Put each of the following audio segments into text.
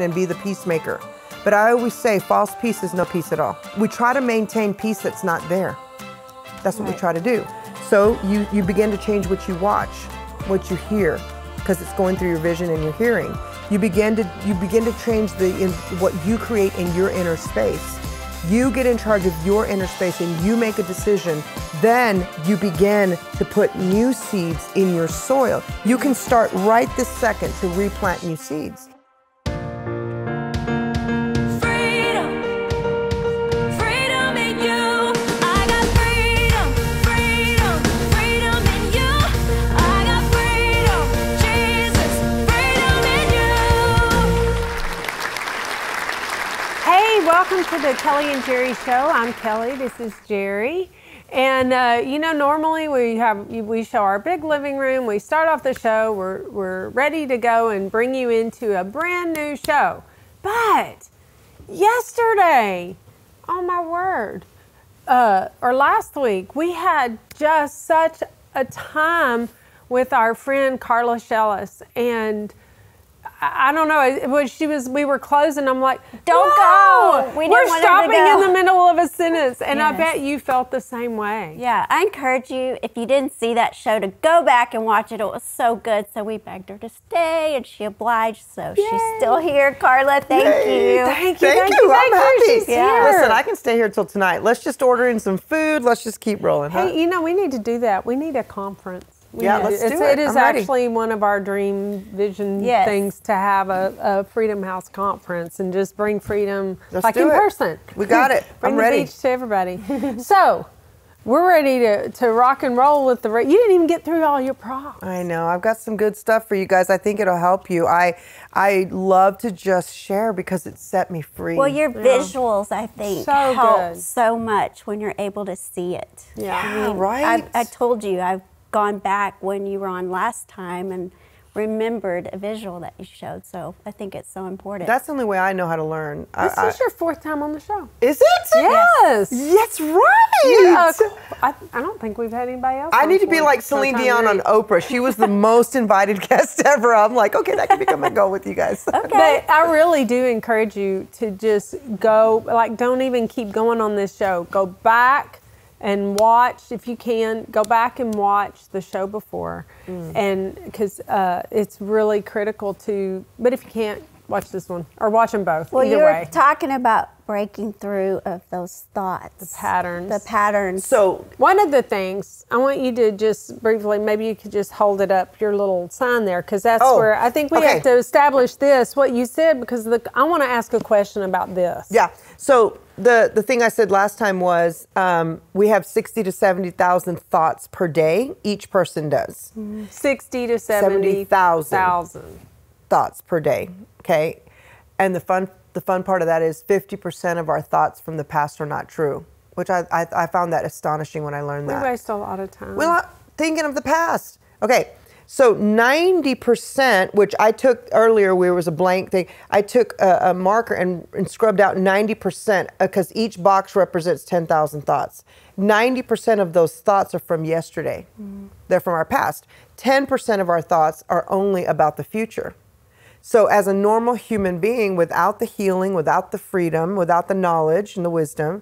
and be the peacemaker. But I always say false peace is no peace at all. We try to maintain peace that's not there. That's what we try to do. So you, you begin to change what you watch, what you hear, because it's going through your vision and your hearing. You begin to you begin to change the in, what you create in your inner space. You get in charge of your inner space and you make a decision. Then you begin to put new seeds in your soil. You can start right this second to replant new seeds. Welcome to the Kellie and Jerri Show. I'm Kellie. This is Jerri. And uh, you know, normally we have we show our big living room. We start off the show. We're we're ready to go and bring you into a brand new show. But yesterday, oh my word, uh, or last week, we had just such a time with our friend Carla Shellis and. I I don't know. It was she was. We were closing. I'm like, Don't "Whoa!" go. We didn't We're want her to stopping go. in the middle of a sentence, and I bet you felt the same way. Yeah, I encourage you, if you didn't see that show, to go back and watch it. It was so good. So we begged her to stay, and she obliged. So she's still here. Carla, thank Yay. you. Thank you. Thank, Thank you. you. I'm Thank you. happy. She's here. Listen, I can stay here till tonight. Let's just order in some food. Let's just keep rolling. Huh? Hey, you know, we need to do that. We need a conference. We Yeah, let's do it's, it. It is I'm ready. actually one of our dream vision Yes. things to have a, a Freedom House conference and just bring freedom Let's like in it. person. We got it. bring I'm the ready. beach to everybody. so, we're ready to, to rock and roll with the. ra- You didn't even get through all your props. I know. I've got some good stuff for you guys. I think it'll help you. I I love to just share because it set me free. Well, your visuals, I think, So help good. so much when you're able to see it. Yeah. Yeah, right. I, I told you, I've gone back when you were on last time and remembered a visual that you showed. So I think it's so important. That's the only way I know how to learn. I- This I- is your fourth time on the show. is it? Yes. Yes, right. Yeah, I, I don't think we've had anybody else. I need to be like Celine time Dion on. Oprah. She was the most invited guest ever. I'm like, okay, that can become a goal with you guys. Okay. But I really do encourage you to just go, like, don't even keep going on this show. Go back and watch, if you can, go back and watch the show before. Mm. And because uh, it's really critical to, but if you can't, watch this one or watch them both. well, either you were way. talking about breaking through of those thoughts, the patterns. the patterns. So One of the things I want you to just briefly, maybe you could just hold it up, your little sign there, because that's Oh, where I think we okay. have to establish this, what you said, because the, I want to ask a question about this. Yeah. So the the thing I said last time was um, we have sixty to seventy thousand thoughts per day. Each person does 60 to 70,000. 70,000. thoughts per day. Okay. And the fun the fun part of that is fifty percent of our thoughts from the past are not true, which I I, I found that astonishing when I learned We that. waste a lot of time. Well, I'm thinking of the past. Okay, so 90%, which I took earlier, where it was a blank thing, I took a, a marker and, and scrubbed out 90% because uh, each box represents 10,000 thoughts. 90% of those thoughts are from yesterday, mm. they're from our past. 10% of our thoughts are only about the future. So, as a normal human being, without the healing, without the freedom, without the knowledge and the wisdom,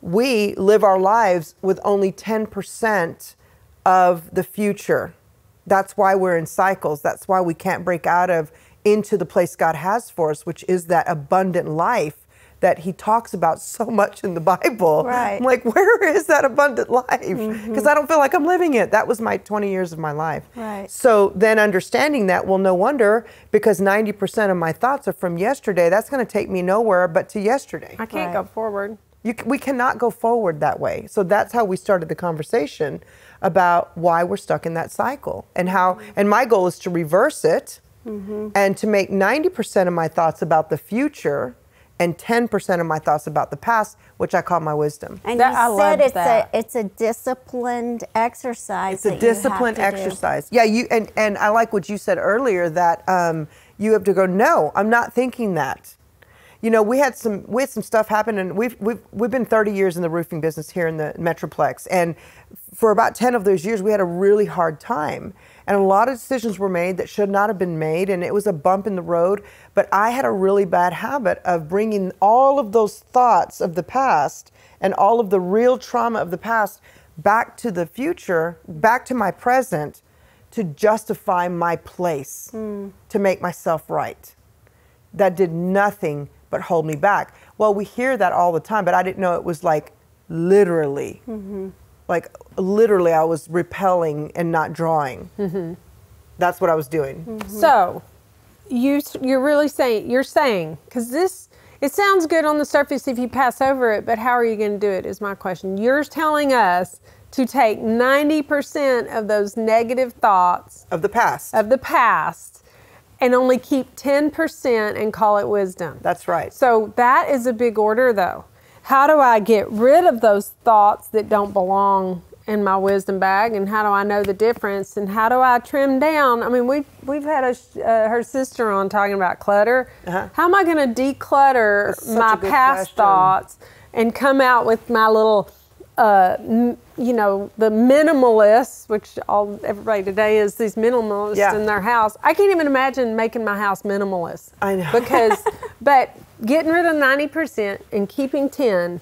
we live our lives with only 10% of the future. That's why we're in cycles. That's why we can't break out of into the place God has for us, which is that abundant life that He talks about so much in the Bible. Right. I'm like, where is that abundant life? Mm-hmm. Because I don't feel like I'm living it. That was my 20 years of my life. Right. So then understanding that, well, no wonder because 90% of my thoughts are from yesterday. That's going to take me nowhere but to yesterday. I can't Right. go forward. You, we cannot go forward that way. So that's how we started the conversation about why we're stuck in that cycle and how. And my goal is to reverse it and to make 90% of my thoughts about the future and 10% of my thoughts about the past, which I call my wisdom. And That- you I said love it's that. a it's a disciplined exercise. It's a that disciplined to do. exercise. Yeah, you and and I like what you said earlier that um, you have to go. No, I'm not thinking that. You know, we had some we had some stuff happen, and we've we've we've been 30 years in the roofing business here in the Metroplex, and for about 10 of those years, we had a really hard time. and a lot of decisions were made that should not have been made, and it was a bump in the road. But I had a really bad habit of bringing all of those thoughts of the past and all of the real trauma of the past back to the future, back to my present, to justify my place, hmm. to make myself right that did nothing but hold me back. Well, we hear that all the time, but I didn't know it was like literally, mm-hmm. Like literally, I was repelling and not drawing. Mm-hmm. That's what I was doing. Mm-hmm. So, you you're really saying you're saying because this it sounds good on the surface if you pass over it, but how are you going to do it? Is my question. You're telling us to take 90% of those negative thoughts Of the past. of the past and only keep 10% and call it wisdom. That's right. So that is a big order, though. How do I get rid of those thoughts that don't belong in my wisdom bag, and how do I know the difference? And how do I trim down? I mean, we've, we've had a, uh, her sister on talking about clutter. Uh-huh. How am I going to declutter my past question. thoughts and come out with my little? Uh, m- you know the minimalists, which all everybody today is these minimalists Yeah. in their house. I can't even imagine making my house minimalist. I know. because, but getting rid of ninety percent and keeping ten.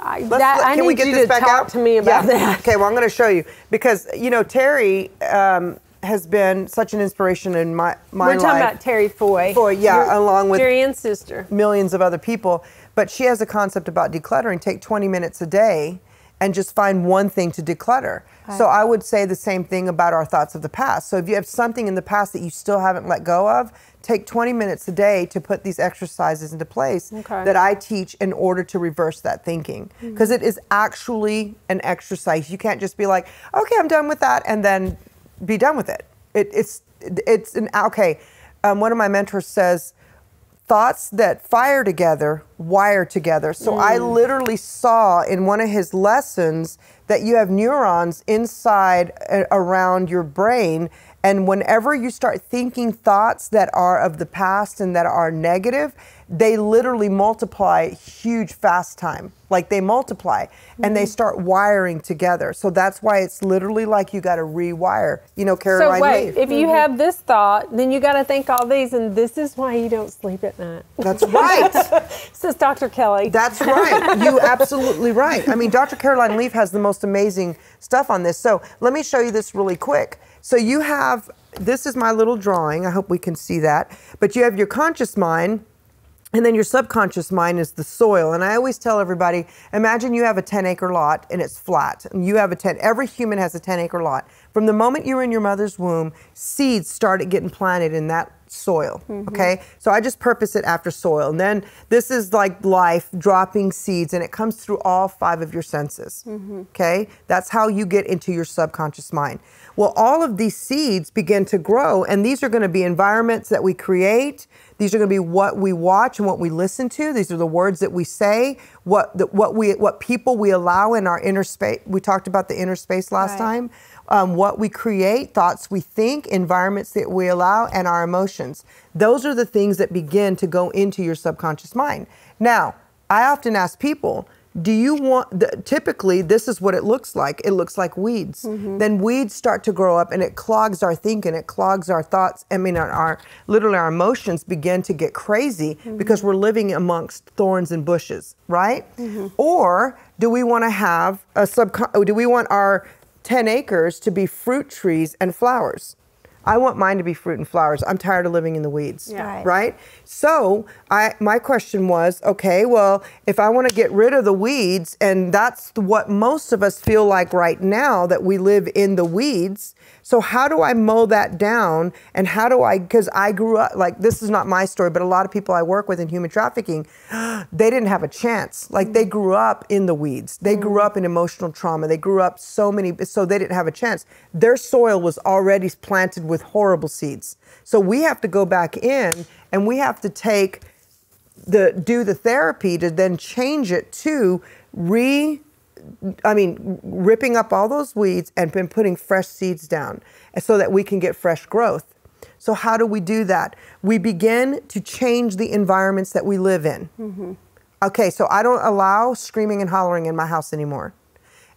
I, Let's- that, I can need we get you this to back talk out? to me about Yeah. that. Okay, well, I'm going to show you because you know Terri um, has been such an inspiration in my my We're life. talking about Terri Foy. Foy, yeah, Your- along with- Jerri sister. millions of other people. But she has a concept about decluttering. Take 20 minutes a day and just find one thing to declutter. So I would say the same thing about our thoughts of the past. So if you have something in the past that you still haven't let go of, take 20 minutes a day to put these exercises into place Okay. that I teach in order to reverse that thinking. Because is actually an exercise. You can't just be like, okay, I'm done with that, and then be done with it. it it's it's an okay. Um, one of my mentors says, thoughts that fire together wire together. So I literally saw in one of his lessons that you have neurons inside uh, around your brain. And whenever you start thinking thoughts that are of the past and that are negative, they literally multiply huge fast time. Like they multiply and they mm-hmm. start wiring together. So that's why it's literally like you got to rewire. You know, Caroline. So wait, Leaf. if you mm-hmm. have this thought, then you got to think all these, and this is why you don't sleep at night. That's right. Says Dr. Kellie. That's right. You absolutely right. I mean, Dr. Caroline Leaf has the most amazing stuff on this. So let me show you this really quick. So you have this is my little drawing. I hope we can see that. But you have your conscious mind. And then your subconscious mind is the soil. And I always tell everybody imagine you have a 10 acre lot and it's flat. And you have a 10, every human has a 10 acre lot. From the moment you're in your mother's womb, seeds started getting planted in that soil. Mm-hmm. Okay. So I just purpose it after soil. And then this is like life dropping seeds and it comes through all five of your senses. Mm-hmm. Okay. That's how you get into your subconscious mind. Well, all of these seeds begin to grow, and these are going to be environments that we create. These are going to be what we watch and what we listen to. These are the words that we say, what the, what we what people we allow in our inner space. We talked about the inner space last Right. time. Um, what we create, thoughts we think, environments that we allow, and our emotions. Those are the things that begin to go into your subconscious mind. Now, I often ask people, do you want, the, typically, this is what it looks like. It looks like weeds. Mm-hmm. Then weeds start to grow up and it clogs our thinking, it clogs our thoughts. I mean, our, our literally our emotions begin to get crazy mm-hmm. because we're living amongst thorns and bushes, right? Mm-hmm. Or do we want to have a sub, do we want our 10 acres to be fruit trees and flowers? I want mine to be fruit and flowers. I'm tired of living in the weeds. Yeah. Right. Right? So I my question was, okay, well, if I want to get rid of the weeds, and that's what most of us feel like right now that we live in the weeds. So how do I mow that down? And how do I because I grew up like this is not my story, but a lot of people I work with in human trafficking, they didn't have a chance. Like they grew up in the weeds. They grew mm. up in emotional trauma. They grew up so many so they didn't have a chance. Their soil was already planted with horrible seeds. So we have to go back in and we have to take the do the therapy to then change it to re I mean ripping up all those weeds and then putting fresh seeds down so that we can get fresh growth. So how do we do that? We begin to change the environments that we live in. Mm-hmm. Okay, so I don't allow screaming and hollering in my house anymore.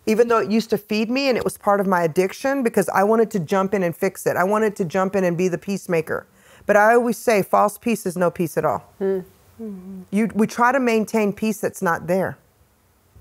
even though it used to feed me and it was part of my addiction because I wanted to jump in and fix it. I wanted to jump in and be the peacemaker. But I always say false peace is no peace at all. Hmm. You, we try to maintain peace that's not there.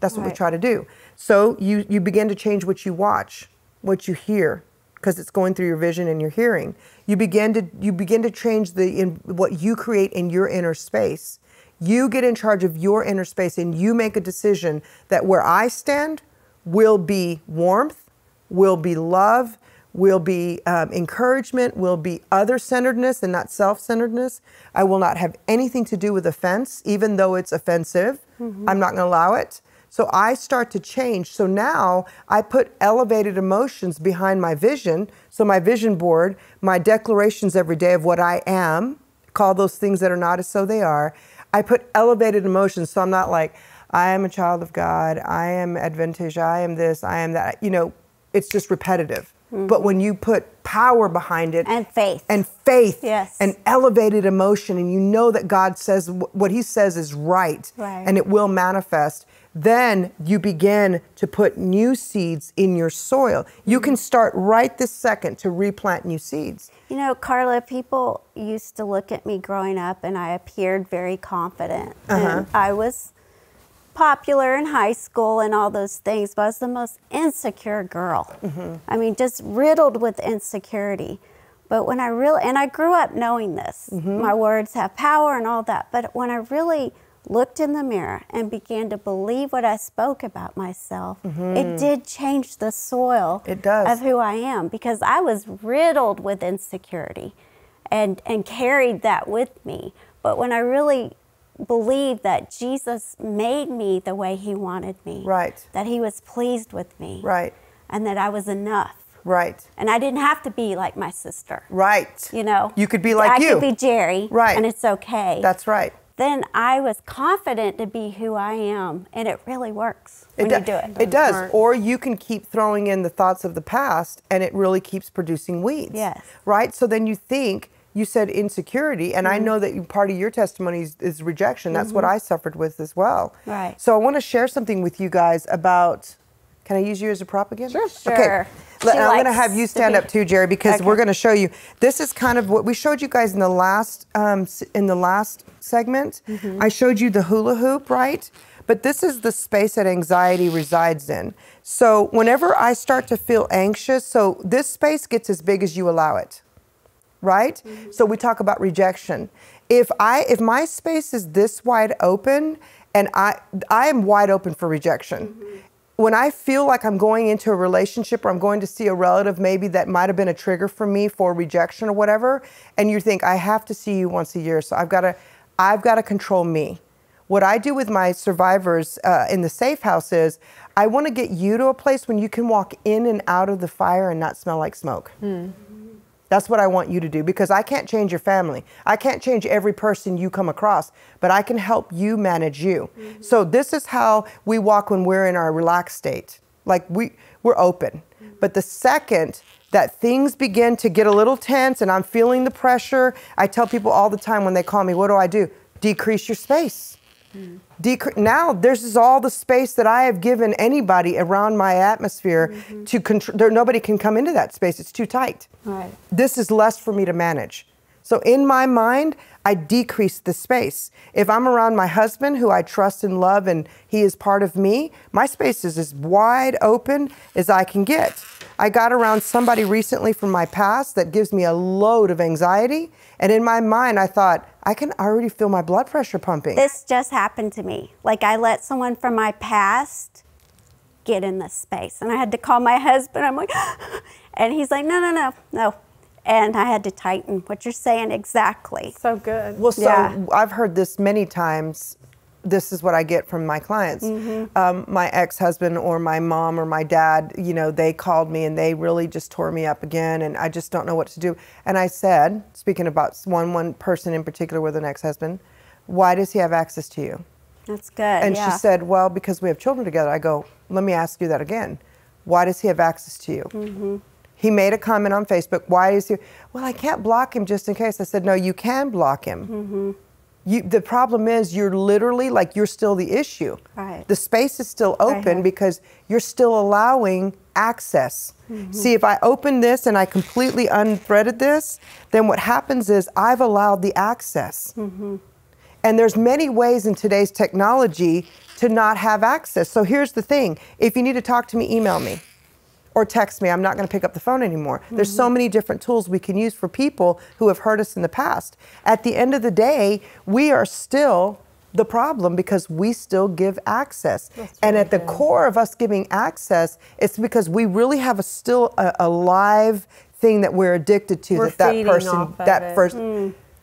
That's what we try to do. So you, you begin to change what you watch, what you hear, because it's going through your vision and your hearing. You begin to you begin to change the in what you create in your inner space. You get in charge of your inner space and you make a decision that where I stand will be warmth, will be love, will be um, encouragement, will be other centeredness and not self centeredness. I will not have anything to do with offense, even though it's offensive. I'm not going to allow it. So I start to change. So now I put elevated emotions behind my vision. So my vision board, my declarations every day of what I am, call those things that are not as so they are. I put elevated emotions. So I'm not like, I am a child of God, I am advantage, I am this, I am that. You know, it's just repetitive. But mm-hmm. when you put power behind it And faith. and faith Yes. and elevated emotion, and you know that God says what He says is right, Right. and it will manifest, then you begin to put new seeds in your soil. You can mm. start right this second to replant new seeds. You know, Carla, people used to look at me growing up and I appeared very confident. Uh-huh. And I was popular in high school and all those things, but I was the most insecure girl. Mm-hmm. I mean, just riddled with insecurity. But when I really, and I grew up knowing this, mm-hmm. my words have power and all that. But when I really looked in the mirror and began to believe what I spoke about myself, it mm-hmm. did change the soil It does. of who I am because I was riddled with insecurity and and carried that with me. But when I really believed that Jesus made me the way he wanted me, Right. that he was pleased with me, Right, and that I was enough. right, And I didn't have to be like my sister. right. You know, You could be like I you. could be Jerri, Right. And it's okay. That's right. Then I was confident to be who I am, and it really works when do- you do it. It does. Smart. Or you can keep throwing in the thoughts of the past and it really keeps producing weeds. Yes. Right? So then you think, you said insecurity, and I Mm-hmm. know that part of your testimony is, is rejection. That's what I suffered with as well. Right. So I want to share something with you guys about. Can I use you as a prop again? Sure. Okay. Sure. She I'm going to have you stand up too, Jerri, because Okay. we're going to show you. This is kind of what we showed you guys in the last um, in the last segment. Mm-hmm. I showed you the hula hoop, right? But this is the space that anxiety resides in. So whenever I start to feel anxious, so this space gets as big as you allow it right so we talk about rejection if i if my space is this wide open and i i am wide open for rejection when i feel like i'm going into a relationship or i'm going to see a relative maybe that might have been a trigger for me for rejection or whatever and you think i have to see you once a year so i've got to i've got to control me what I do with my survivors uh, in the safe house is I want to get you to a place when you can walk in and out of the fire and not smell like smoke. That's what I want you to do because I can't change your family. I can't change every person you come across, but I can help you manage you. Mm-hmm. So this is how we walk when we're in our relaxed state. Like we we're open. Mm-hmm. But the second that things begin to get a little tense and I'm feeling the pressure, I tell people all the time when they call me, what do I do? Decrease your space. Decre- now there's is all the space that I have given anybody around my atmosphere mm-hmm. to control. There, nobody can come into that space. It's too tight. Right. This is less for me to manage. So in my mind, I decrease the space. If I'm around my husband, who I trust and love, and he is part of me, my space is as wide open as I can get. I got around somebody recently from my past that gives me a load of anxiety, and in my mind, I thought I can already feel my blood pressure pumping. This just happened to me. Like I let someone from my past get in this space. And I had to call my husband. I'm like, and he's like, no, no, no, no. And I had to tighten what you're saying exactly. So good. Well, so Yeah. I've heard this many times. This is what I get from my clients. Mm-hmm. Um, my ex-husband or my mom or my dad, you know, they called me and they really just tore me up again, and I just don't know what to do. And I said, speaking about one one person in particular with an ex-husband, why does he have access to you? That's good. And yeah. she said, well, because we have children together. I go, let me ask you that again. Why does he have access to you? Mm-hmm. He made a comment on Facebook. Why is he? Well, I can't block him just in case. I said, no, you can block him. Mm-hmm. You, the problem is you're literally like you're still the issue. Right. The space is still open Right. because you're still allowing access. Mm-hmm. See, if I open this and I completely unthreaded this, then what happens is I've allowed the access. Mm-hmm. And there's many ways in today's technology to not have access. So here's the thing: if you need to talk to me, email me or text me. I'm not going to pick up the phone anymore. There's so many different tools we can use for people who have hurt us in the past. At the end of the day, we are still the problem because we still give access. and at the core of us giving access, it's because we really have a still a, a live thing that we're addicted to We're that that person that it. first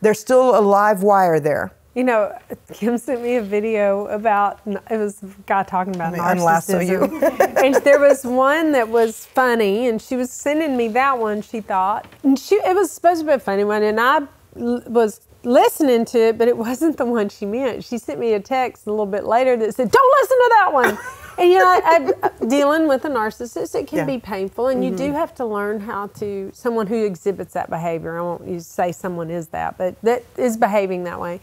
there's still a live wire there. You know, Kim sent me a video about it was a guy talking about Let me unlasso you. narcissism, and there was one that was funny, and she was sending me that one. She thought, and she it was supposed to be a funny one, and I l- was listening to it, but it wasn't the one she meant. She sent me a text a little bit later that said, "Don't listen to that one." And you know, I, I, dealing with a narcissist, it can Yeah. be painful, and you do mm-hmm. have to learn how to. Someone who exhibits that behavior, I won't use say someone is that, but that is behaving that way.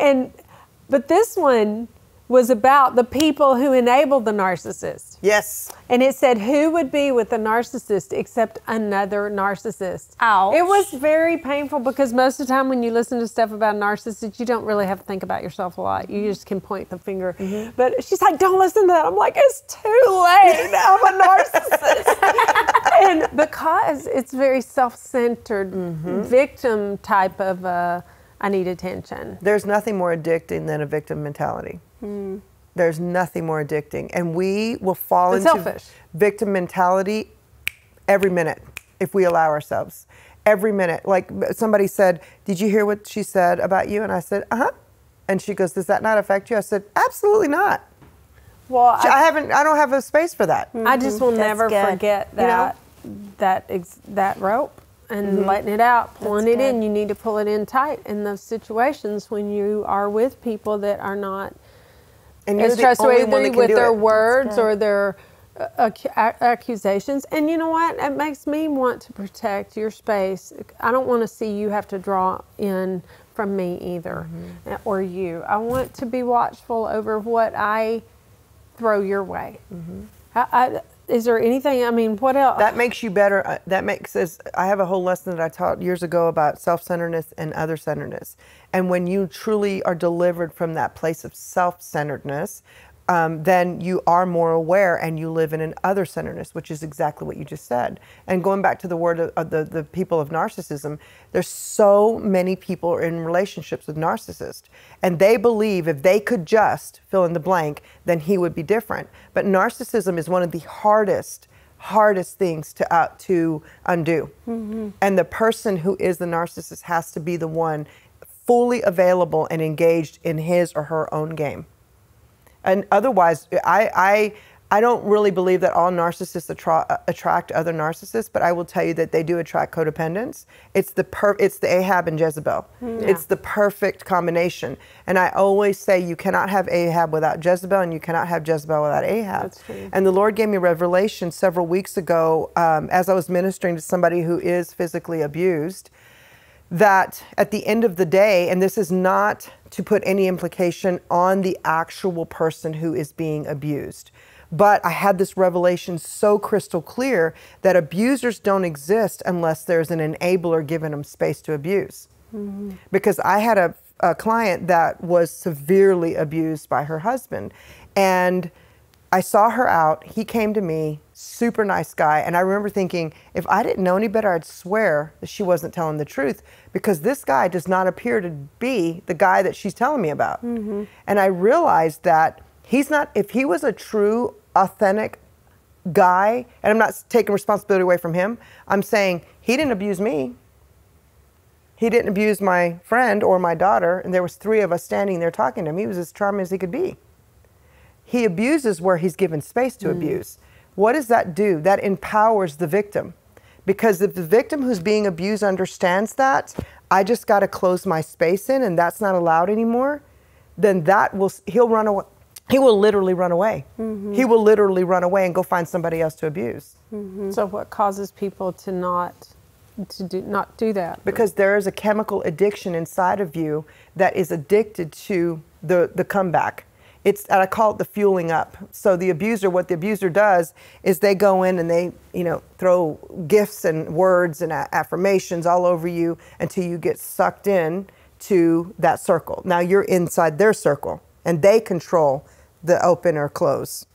And but this one was about the people who enabled the narcissist. Yes. And it said, Who would be with a narcissist except another narcissist? Ouch. It was very painful because most of the time when you listen to stuff about narcissists, you don't really have to think about yourself a lot. You just can point the finger. But she's like, Don't listen to that. I'm like, It's too late. I'm a narcissist. and because it's very self centered, victim type of, uh, I need attention. There's nothing more addicting than a victim mentality. There's nothing more addicting. And we will fall It's into selfish. victim mentality every minute if we allow ourselves. Every minute. Like somebody said, Did you hear what she said about you? And I said, Uh huh. And she goes, Does that not affect you? I said, Absolutely not. Well, I haven't, I don't have a space for that. I just will That's never good. forget You know? that that ex- that rope and Mm-hmm. letting it out, pulling That's it in. You need to pull it in tight in those situations when you are with people that are not And as trustworthy one that can with their it. words or their uh, accusations. And you know what? It makes me want to protect your space. I don't want to see you have to draw in from me either, Mm-hmm. uh, or you. I want to be watchful over what I throw your way. Mm-hmm. I, I, is there anything? I mean, what else? That makes you better. uh, That makes us. I have a whole lesson that I taught years ago about self centeredness and other centeredness. And when you truly are delivered from that place of self centeredness, um, then you are more aware and you live in an other centeredness, which is exactly what you just said. And going back to the word of, of the, the people of narcissism, there's so many people in relationships with narcissists, and they believe if they could just fill in the blank, then he would be different. But narcissism is one of the hardest hardest things to uh, to undo. And the person who is the narcissist has to be the one fully available and engaged in his or her own game. And otherwise, I I I don't really believe that all narcissists attra- attract other narcissists, but I will tell you that they do attract codependents. It's the per- it's the Ahab and Jezebel. It's the perfect combination. And I always say you cannot have Ahab without Jezebel, and you cannot have Jezebel without Ahab. That's true. And the Lord gave me revelation several weeks ago um, as I was ministering to somebody who is physically abused that at the end of the day, and this is not to put any implication on the actual person who is being abused, but I had this revelation so crystal clear that abusers don't exist unless there's an enabler giving them space to abuse. Because I had a, a client that was severely abused by her husband, and I saw her out. He came to me, super nice guy. And I remember thinking, if I didn't know any better, I'd swear that she wasn't telling the truth because this guy does not appear to be the guy that she's telling me about. Mm-hmm. And I realized that he's not, if he was a true, authentic guy, and I'm not taking responsibility away from him, I'm saying he didn't abuse me. He didn't abuse my friend or my daughter, and there was three of us standing there talking to him. He was as charming as he could be he abuses where he's given space to hmm. abuse. What does that do? That empowers the victim. Because if the victim who's being abused understands that, I just got to close my space in and that's not allowed anymore, then that will, he'll run away. He will literally run away. Mm-hmm. He will literally run away and go find somebody else to abuse. Mm-hmm. So, what causes people to not to do not do that. because there is a chemical addiction inside of you that is addicted to the the comeback. It's I call it the fueling up. So the abuser, what the abuser does is they go in and they you know throw gifts and words and affirmations all over you until you get sucked in to that circle. Now you're inside their circle and they control the open or close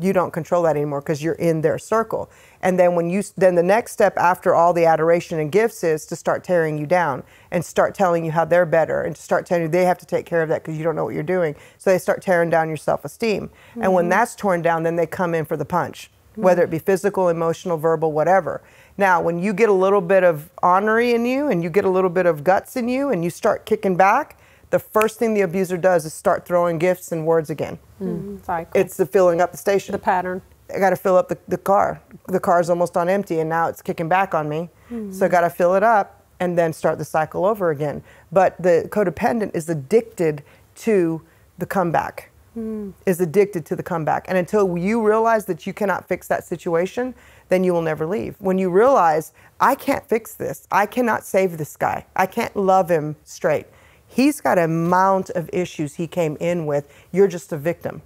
you don't control that anymore because you're in their circle. And then when you then the next step after all the adoration and gifts is to start tearing you down and start telling you how they're better and to start telling you they have to take care of that because you don't know what you're doing. So they start tearing down your self-esteem. And when mm-hmm. that's torn down then they come in for the punch whether it be physical emotional verbal whatever. Now when you get a little bit of honory in you and you get a little bit of guts in you and you start kicking back the first thing the abuser does is start throwing gifts and words again mm-hmm. cycle. it's the filling up the station the pattern. I got to fill up the, the car. The car's almost on empty, and now it's kicking back on me. Mm-hmm. So I got to fill it up and then start the cycle over again. But the codependent is addicted to the comeback, mm. is addicted to the comeback. And until you realize that you cannot fix that situation, then you will never leave. When you realize, I can't fix this, I cannot save this guy, I can't love him straight. He's got a mount of issues he came in with. You're just a victim.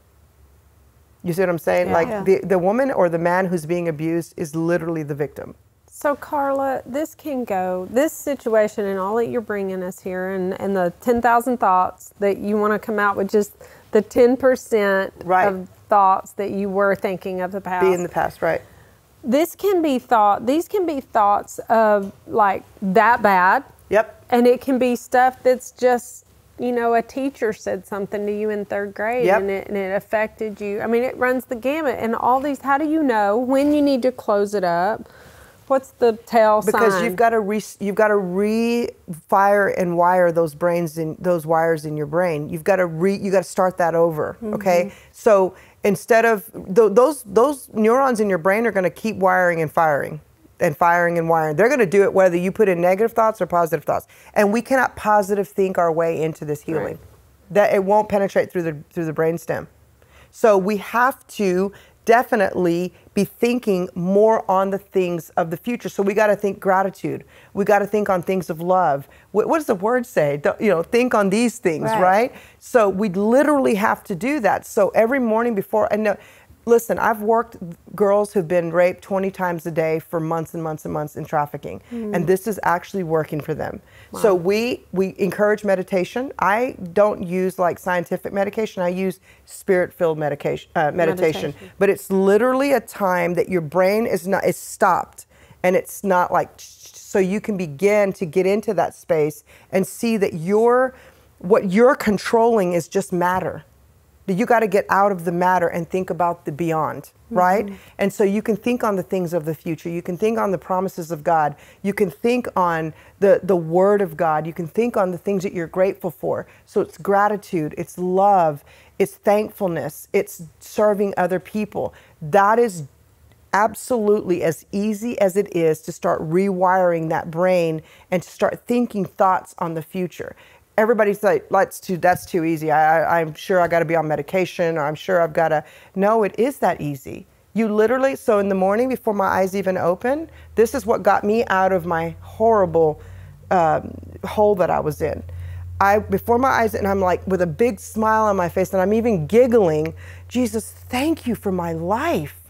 You see what I'm saying? Yeah. Like Yeah. the, the woman or the man who's being abused is literally the victim. So Carla, this can go, this situation and all that you're bringing us here and, and the 10,000 thoughts that you want to come out with just the 10% Right. of thoughts that you were thinking of the past. Be in the past, right? this can be thought, these can be thoughts of like that bad. Yep. And it can be stuff that's just, you know, a teacher said something to you in third grade Yep. and, it, and it affected you. I mean, it runs the gamut. And all these, how do you know when you need to close it up? What's the tell Because sign? you've got to re, you've got to re-fire and wire those brains in those wires in your brain. You've got to re you got to start that over. Mm-hmm. Okay. So instead of th- those those neurons in your brain are going to keep wiring and firing and firing and wiring. They're going to do it whether you put in negative thoughts or positive thoughts. And we cannot positive think our way into this healing. Right. That it won't penetrate through the through the brainstem. So we have to definitely be thinking more on the things of the future. So we got to think gratitude. We got to think on things of love. What, what does the word say? Don't- you know, think on these things, Right. right? So we literally have to do that. So every morning before, I know. Listen, I've worked girls who've been raped 20 times a day for months and months and months in trafficking, and this is actually working for them. So we we encourage meditation. I don't use like scientific medication. I use spirit-filled medication uh, meditation. Meditation. But it's literally a time that your brain is not is stopped, and it's not like so you can begin to get into that space and see that your what you're controlling is just matter that you got to get out of the matter and think about the beyond, mm-hmm. right? And so you can think on the things of the future. You can think on the promises of God. You can think on the, the word of God. You can think on the things that you're grateful for. So it's gratitude, it's love, it's thankfulness, it's serving other people. That is absolutely as easy as it is to start rewiring that brain and to start thinking thoughts on the future. Everybody's like, "That's too. That's too easy." I, I'm sure I got to be on medication, or I'm sure I've got to. No, it is that easy. You literally. So in the morning, before my eyes even open, this is what got me out of my horrible um, hole that I was in. I before my eyes, and I'm like with a big smile on my face, and I'm even giggling. Jesus, thank you for my life.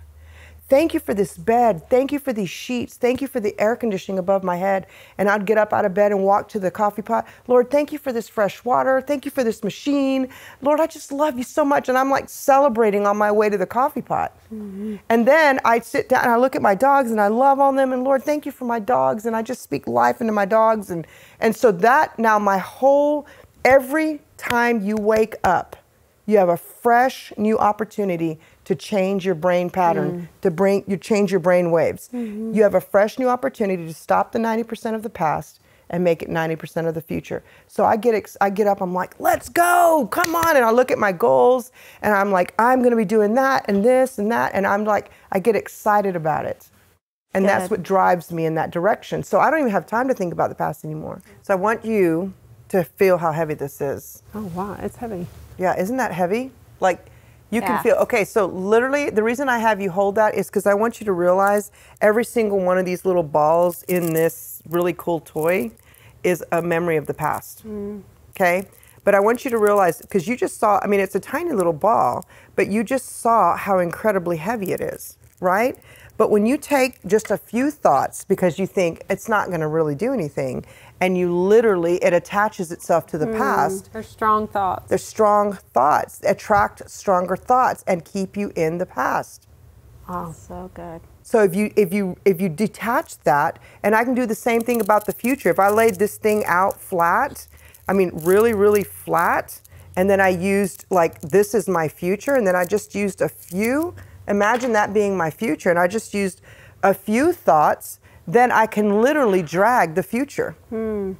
Thank you for this bed. Thank you for these sheets. Thank you for the air conditioning above my head. And I'd get up out of bed and walk to the coffee pot. Lord, thank you for this fresh water. Thank you for this machine. Lord, I just love you so much. And I'm like celebrating on my way to the coffee pot. Mm-hmm. And then I sit down and I look at my dogs and I love on them. And Lord, thank you for my dogs. And I just speak life into my dogs. And, and so that now my whole, every time you wake up, you have a fresh new opportunity to change your brain pattern, mm. to bring you change your brain waves. Mm-hmm. You have a fresh new opportunity to stop the 90% of the past and make it 90% of the future. So I get ex- I get up, I'm like, let's go, come on. And I look at my goals and I'm like, I'm gonna be doing that and this and that. And I'm like, I get excited about it. And that's what drives me in that direction. So I don't even have time to think about the past anymore. So I want you to feel how heavy this is. oh, wow, it's heavy. Yeah, isn't that heavy? Like, You can feel okay. So literally, the reason I have you hold that is because I want you to realize every single one of these little balls in this really cool toy is a memory of the past. Mm. Okay, but I want you to realize because you just saw. I mean, it's a tiny little ball, but you just saw how incredibly heavy it is, right? But when you take just a few thoughts because you think it's not going to really do anything, and you literally it attaches itself to the hmm, past, They're strong thoughts. they're strong thoughts. Attract stronger thoughts and keep you in the past. Oh, so good. So if you if you if you detach that, and I can do the same thing about the future. If I laid this thing out flat, I mean really really flat, and then I used like this is my future, and then I just used a few. Imagine that being my future, and I just used a few thoughts. Then I can literally drag the future. Hmm.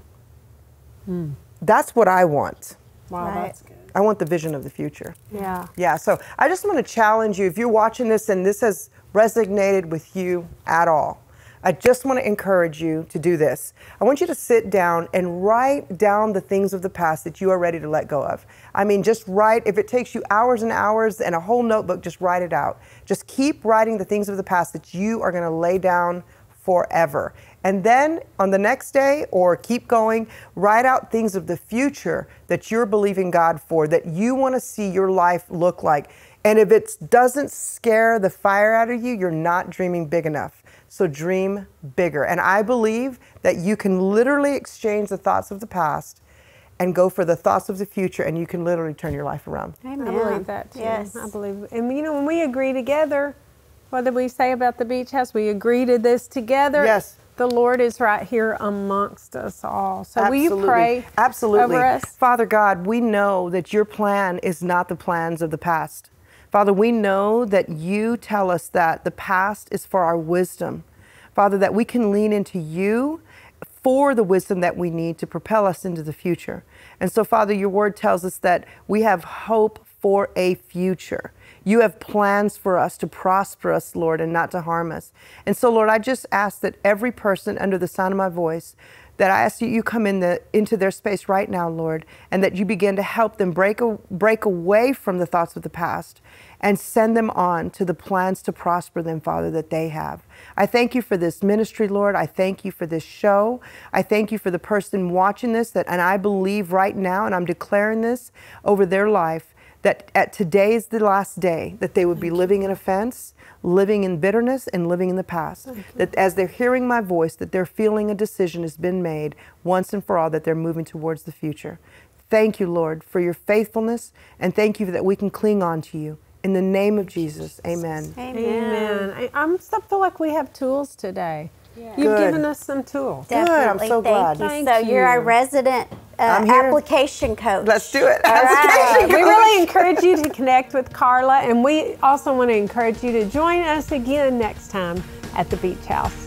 Hmm. That's what I want. wow, Right. that's good. I want the vision of the future. Yeah. Yeah, so I just want to challenge you if you're watching this and this has resonated with you at all. I just want to encourage you to do this. I want you to sit down and write down the things of the past that you are ready to let go of. I mean, just write, if it takes you hours and hours and a whole notebook, just write it out. Just keep writing the things of the past that you are going to lay down forever. And then on the next day, or keep going, write out things of the future that you're believing God for, that you want to see your life look like. And if it doesn't scare the fire out of you, you're not dreaming big enough. So dream bigger. And I believe that you can literally exchange the thoughts of the past and go for the thoughts of the future, and you can literally turn your life around. Amen. I believe that too. Yes. I believe, and you know, when we agree together, what did we say about the beach house? We agree to this together. Yes. The Lord is right here amongst us all. So will you Absolutely. pray Absolutely. over us? Father God, we know that your plan is not the plans of the past. Father, we know that you tell us that the past is for our wisdom. Father, that we can lean into you for the wisdom that we need to propel us into the future. And so, Father, your word tells us that we have hope for a future. You have plans for us to prosper us, Lord, and not to harm us. And so, Lord, I just ask that every person under the sound of my voice, that I ask that you come in the, into their space right now, Lord, and that you begin to help them break, a, break away from the thoughts of the past and send them on to the plans to prosper them, Father, that they have. I thank you for this ministry, Lord. I thank you for this show. I thank you for the person watching this, that, and I believe right now, and I'm declaring this over their life, that at today is the last day that they would be living in offense, living in bitterness, and living in the past. That as they're hearing my voice, that they're feeling a decision has been made once and for all, that they're moving towards the future. Thank you, Lord, for your faithfulness, and thank you that we can cling on to you. In the name of Jesus, amen. Amen. Amen. I, I'm still feel like we have tools today. You've Good. given us some tools. Good. I'm Definitely. so glad. Thank you. Thank so you're our resident uh, application coach. Let's do it. All right. we really encourage you to connect with Carla, and we also want to encourage you to join us again next time at the Beach House.